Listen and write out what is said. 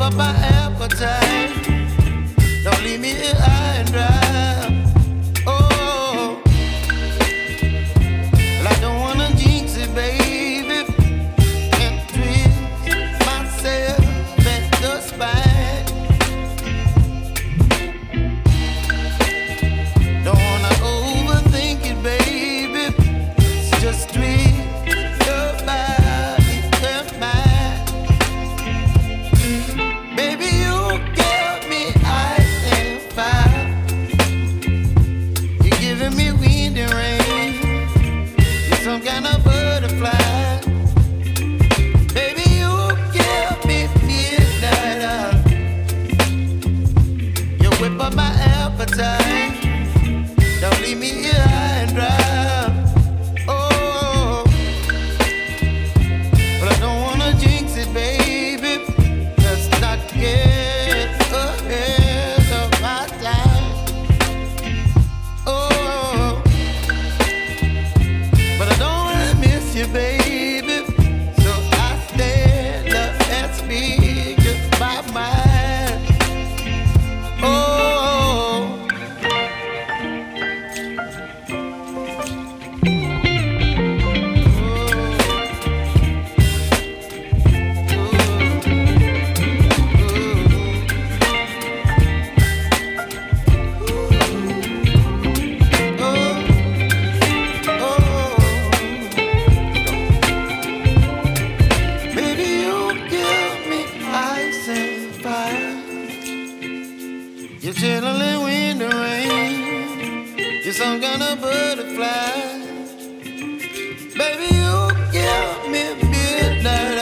up I am. my appetite. You're chilling when the rain. You're some kind of butterfly. Baby, you give me midnight.